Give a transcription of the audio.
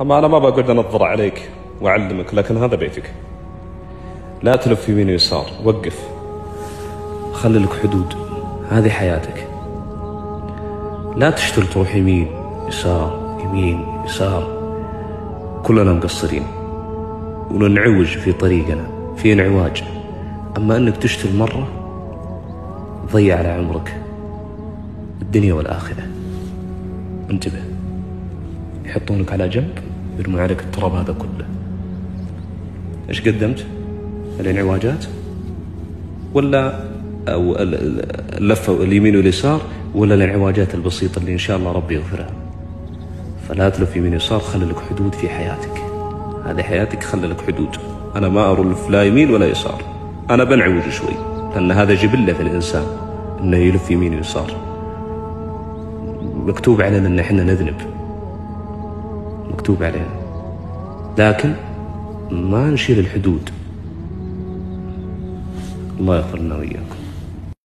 أما أنا ما بقعد أنظر عليك وأعلمك لكن هذا بيتك. لا تلف يمين ويسار وقف. خلي لك حدود. هذه حياتك. لا تشتل تروح يمين يسار يمين يسار. كلنا مقصرين. وننعوج في طريقنا في انعواج. أما أنك تشتل مرة ضيع على عمرك. الدنيا والآخرة. انتبه. يحطونك على جنب يرمون عليك التراب هذا كله. إيش قدمت؟ الانعواجات ولا أو اللفة اليمين واليسار ولا الانعواجات البسيطة اللي إن شاء الله ربي يغفرها. فلا تلف يمين ويسار خلي لك حدود في حياتك. هذه حياتك خلي لك حدود. أنا ما أرلف لا يمين ولا يسار. أنا بنعوج شوي لأن هذا جبلة في الإنسان إنه يلف يمين ويسار. مكتوب علينا إن إحنا نذنب. مكتوب علينا لكن ما نشيل الحدود. الله يغفر لنا وإياكم.